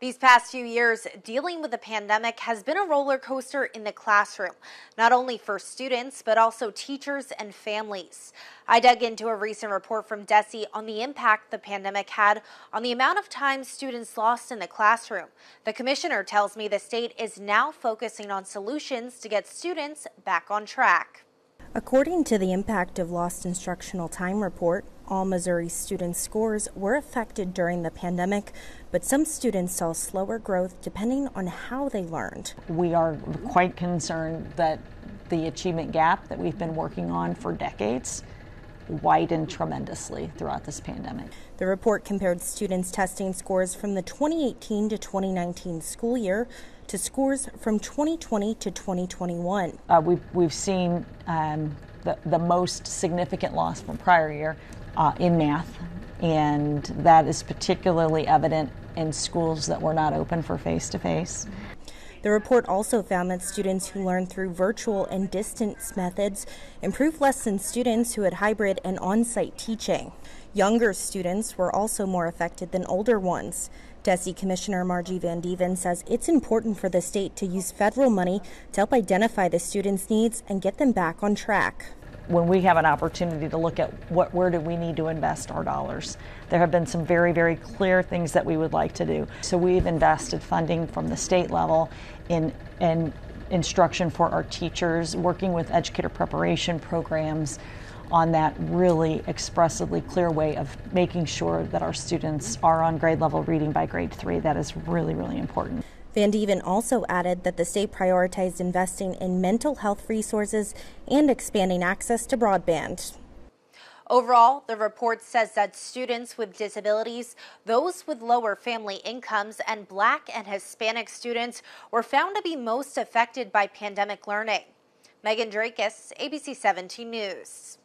These past few years, dealing with the pandemic has been a roller coaster in the classroom, not only for students, but also teachers and families. I dug into a recent report from DESE on the impact the pandemic had on the amount of time students lost in the classroom. The commissioner tells me the state is now focusing on solutions to get students back on track. According to the Impact of Lost Instructional Time report, all Missouri students' scores were affected during the pandemic, but some students saw slower growth depending on how they learned. We are quite concerned that the achievement gap that we've been working on for decades widened tremendously throughout this pandemic. The report compared students' testing scores from the 2018 to 2019 school year to scores from 2020 to 2021. Uh, we've, we've seen um, the, the most significant loss from prior year uh, in math, and that is particularly evident in schools that were not open for face to face. The report also found that students who learned through virtual and distance methods improved less than students who had hybrid and on site teaching. Younger students were also more affected than older ones. DESE Commissioner Margie Vandeven says it's important for the state to use federal money to help identify the students' needs and get them back on track when we have an opportunity to look at what where do we need to invest our dollars. There have been some very very clear things that we would like to do. So we've invested funding from the state level in in instruction for our teachers, working with educator preparation programs on that really expressively clear way of making sure that our students are on grade level reading by grade 3. That is really really important. Vandeven also added that the state prioritized investing in mental health resources and expanding access to broadband. Overall, the report says that students with disabilities, those with lower family incomes, and Black and Hispanic students were found to be most affected by pandemic learning. Megan Drakis, ABC 17 News.